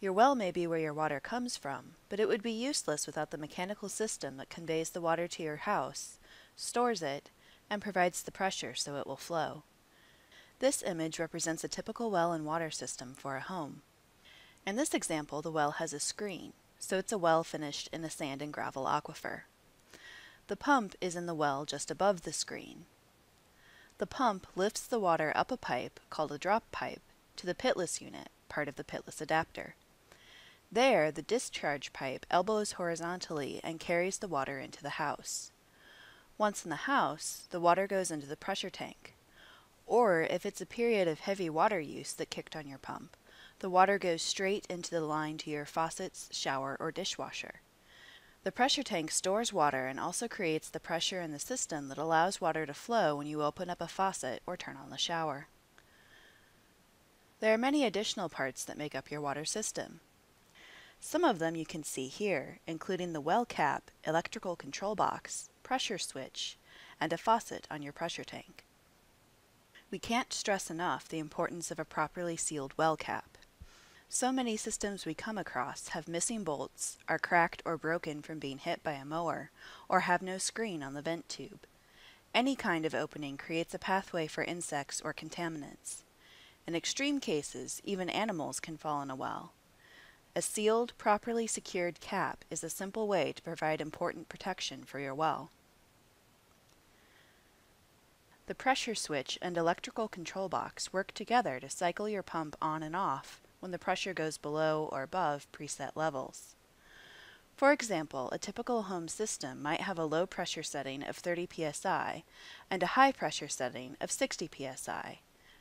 Your well may be where your water comes from, but it would be useless without the mechanical system that conveys the water to your house, stores it, and provides the pressure so it will flow. This image represents a typical well and water system for a home. In this example, the well has a screen, so it's a well finished in a sand and gravel aquifer. The pump is in the well just above the screen. The pump lifts the water up a pipe, called a drop pipe, to the pitless unit, part of the pitless adapter. There, the discharge pipe elbows horizontally and carries the water into the house. Once in the house, the water goes into the pressure tank. Or, if it's a period of heavy water use that kicked on your pump, the water goes straight into the line to your faucets, shower, or dishwasher. The pressure tank stores water and also creates the pressure in the system that allows water to flow when you open up a faucet or turn on the shower. There are many additional parts that make up your water system. Some of them you can see here, including the well cap, electrical control box, pressure switch, and a faucet on your pressure tank. We can't stress enough the importance of a properly sealed well cap. So many systems we come across have missing bolts, are cracked or broken from being hit by a mower, or have no screen on the vent tube. Any kind of opening creates a pathway for insects or contaminants. In extreme cases, even animals can fall in a well. A sealed, properly secured cap is a simple way to provide important protection for your well. The pressure switch and electrical control box work together to cycle your pump on and off when the pressure goes below or above preset levels. For example, a typical home system might have a low pressure setting of 30 psi and a high pressure setting of 60 psi.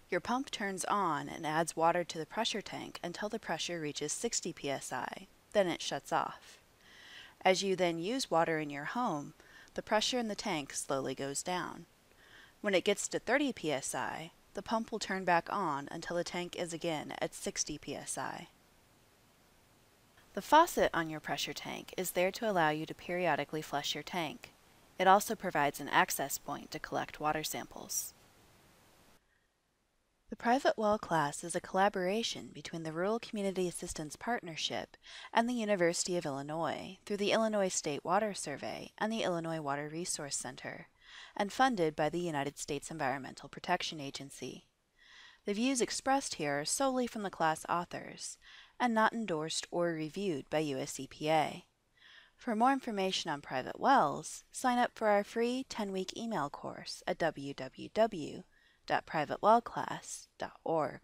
Your pump turns on and adds water to the pressure tank until the pressure reaches 60 psi, then it shuts off. As you then use water in your home, the pressure in the tank slowly goes down. When it gets to 30 psi, the pump will turn back on until the tank is again at 60 psi. The faucet on your pressure tank is there to allow you to periodically flush your tank. It also provides an access point to collect water samples. Private well class is a collaboration between the Rural Community Assistance Partnership and the University of Illinois through the Illinois State Water Survey and the Illinois Water Resource Center, and funded by the United States Environmental Protection Agency. The views expressed here are solely from the class authors and not endorsed or reviewed by US EPA. For more information on private wells, sign up for our free 10-week email course at www www.privatewellclass.org.